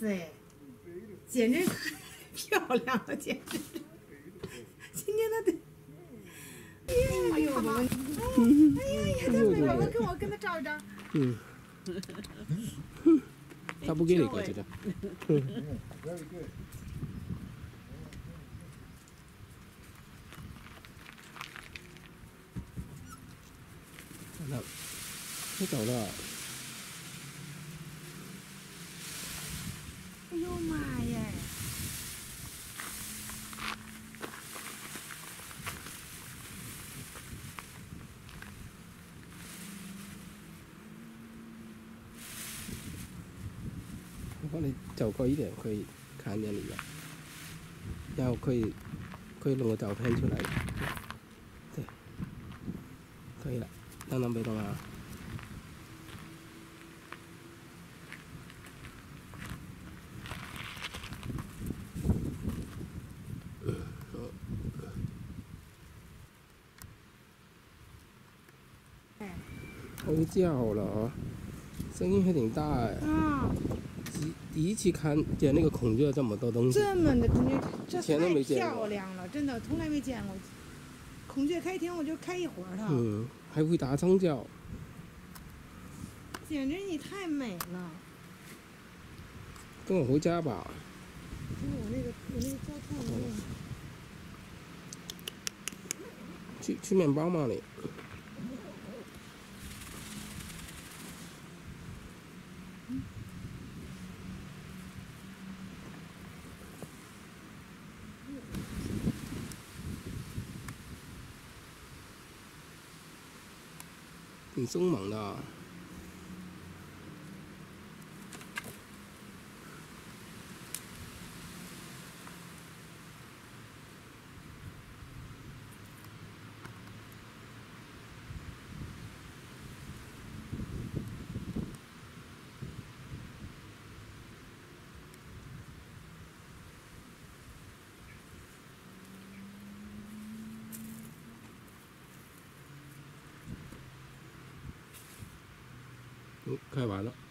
塞，简直漂亮了，简直！今天他得，哎呦，宝宝，哎呀呀，太美了！我跟我跟他照一张。嗯。他不给你过去的。那，不走了。哎呦妈呀！我帮你走过一点，可以看见里面，然后可以可以弄个照片出来。对，可以了，动动别动啊。会叫了啊，声音还挺大哎。啊。第一次看见那个孔雀这么多东西。这么的孔雀，这太漂亮了，真的从来没见过。孔雀开屏我就开一会儿它。嗯，还会大声叫。简直你太美了。跟我回家吧。我那个我那个胶套没有。去吃面包吗你？挺凶猛的。都开完了。